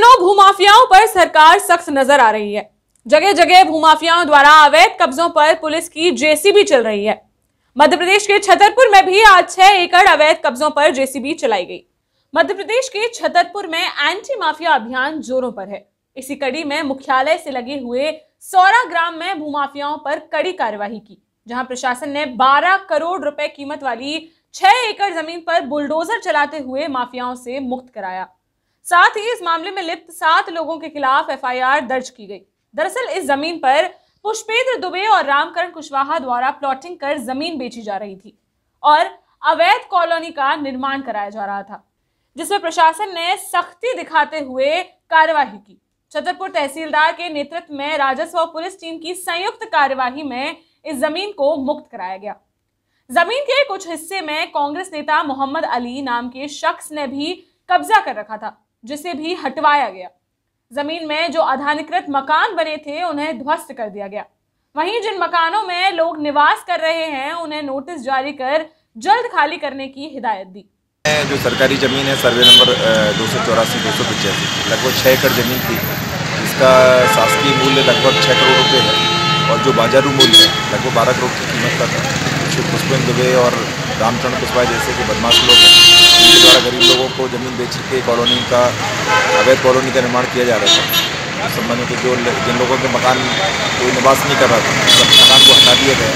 दिनों भूमाफियाओं पर सरकार सख्त नज़र आ रही है। जगह जगह भूमाफियाओं द्वारा अवैध कब्जों पर पुलिस की जेसीबी चल रही है। मध्य प्रदेश के छतरपुर में भी आज छह एकड़ अवैध कब्जों पर जेसीबी चलाई गई। मध्य प्रदेश के छतरपुर में एंटी माफिया अभियान जोरों पर है। इसी कड़ी में मुख्यालय से लगे हुए सौरा ग्राम में भूमाफियाओं पर कड़ी कार्यवाही की, जहाँ प्रशासन ने 12 करोड़ रुपए कीमत वाली छह एकड़ ज़मीन पर बुलडोजर चलाते हुए माफियाओं से मुक्त कराया। साथ ही इस मामले में लिप्त सात लोगों के खिलाफ एफआईआर दर्ज की गई। दरअसल इस ज़मीन पर पुष्पेंद्र दुबे और रामकरण कुशवाहा द्वारा प्लॉटिंग कर ज़मीन बेची जा रही थी और अवैध कॉलोनी का निर्माण कराया जा रहा था, जिसमें प्रशासन ने सख्ती दिखाते हुए कार्यवाही की। छतरपुर तहसीलदार के नेतृत्व में राजस्व और पुलिस टीम की संयुक्त कार्यवाही में इस ज़मीन को मुक्त कराया गया। ज़मीन के कुछ हिस्से में कांग्रेस नेता मोहम्मद अली नाम के शख्स ने भी कब्जा कर रखा था। जिसे भी हटवाया गया। ज़मीन में जो अधानिकृत मकान बने थे, उन्हें ध्वस्त कर दिया गया। वहीं जिन मकानों में लोग निवास कर रहे हैं, उन्हें नोटिस जारी कर जल्द खाली करने की हिदायत दी। जो सरकारी ज़मीन है, सर्वे नंबर दो सौ चौरासी, दो सौ पचासी, लगभग छः एकड़ ज़मीन थी। इसका शासकीय मूल्य लगभग छः करोड़ रुपए है और जो बाजारू मूल्य है, लगभग बारह करोड़ की कीमत का था। कुछ पुष्पेंद्र दुबे और रामचंद्र कुशवाहा जैसे कि बदमाश लोग हैं, उनके द्वारा गरीब को ज़मीन बेच के कॉलोनी का, अवैध कॉलोनी का निर्माण किया जा रहा था। इस संबंध में जो जिन लोगों के मकान कोई निवास नहीं कर रहा था सब मकान को हटा दिया गया।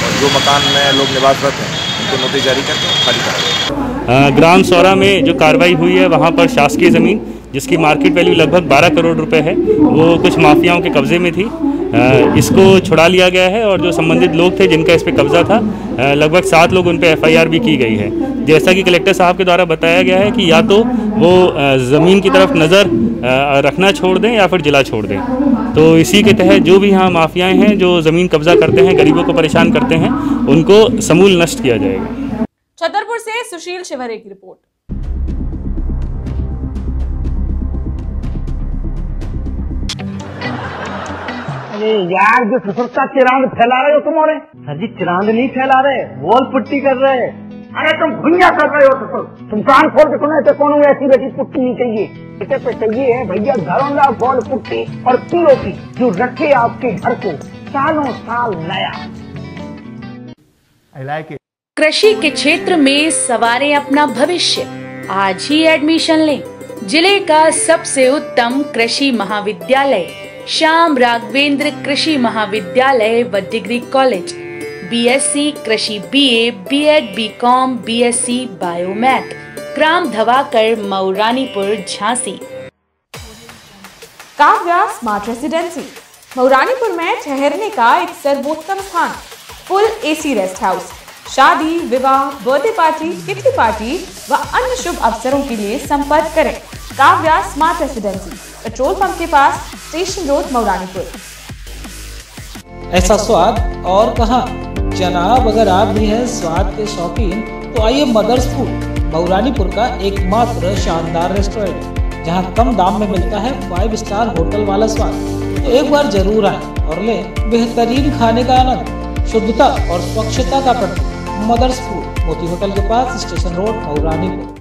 और जो मकान में लोग निवासरत हैं, उनको नोटिस जारी करके खाली करा ग्राम सौरा में जो कार्रवाई हुई है, वहाँ पर शासकीय ज़मीन, जिसकी मार्केट वैल्यू लगभग 12 करोड़ रुपए है, वो कुछ माफियाओं के कब्ज़े में थी। इसको छुड़ा लिया गया है और जो संबंधित लोग थे, जिनका इस पर कब्जा था लगभग सात लोग उन पर एफ़ भी की गई है। जैसा कि कलेक्टर साहब के द्वारा बताया गया है कि या तो वो ज़मीन की तरफ़ नज़र रखना छोड़ दें या फिर जिला छोड़ दें। तो इसी के तहत जो भी यहाँ माफियाएँ हैं जो ज़मीन कब्जा करते हैं गरीबों को परेशान करते हैं उनको समूल नष्ट किया जाएगा। छतरपुर से सुशील शिवरे की रिपोर्ट। अरे यार जो ससुरता चिरांद फैला रहे हो तुम और? सर जी चिरांद नहीं फैला रहे वॉल पुट्टी कर रहे। अरे तुम भुइया कर रहे हो ससुर तुम कान खोल के सुने तो कौन ऐसी बेटी पुट्टी नहीं चाहिए? बेटे पे चाहिए है भैया घरौंदा वॉल पुट्टी और पीओपी जो रखे आपके घर को सालों साल नया। Like कृषि के क्षेत्र में सवारे अपना भविष्य आज ही एडमिशन लें। ज़िले का सबसे उत्तम कृषि महाविद्यालय श्याम राघवेंद्र कृषि महाविद्यालय व डिग्री कॉलेज। बीएससी कृषि BA, BEd, BCom, BSc biomath ग्राम धवाकर मऊरानीपुर झांसी। काव्या स्मार्ट रेसिडेंसी मऊरानीपुर में ठहरने का एक सर्वोत्तम स्थान फुल एसी रेस्ट हाउस शादी विवाह बर्थडे पार्टी किटी पार्टी व अन्य शुभ अवसरों के लिए संपर्क करें Kavya smart residency petrol pump के पास स्टेशन रोड मऊरानीपुर। ऐसा स्वाद और कहा? जनाब अगर आप भी हैं स्वाद के शौकीन तो आइए मदर्स फ़ूड बहुरानीपुर का एकमात्र शानदार रेस्टोरेंट जहाँ कम दाम में मिलता है फाइव स्टार होटल वाला स्वाद। तो एक बार ज़रूर आए और ले बेहतरीन खाने का आनंद, शुद्धता और स्वच्छता का प्रतीक मदर्स फ़ूड मोती होटल के पास स्टेशन रोड मऊरानीपुर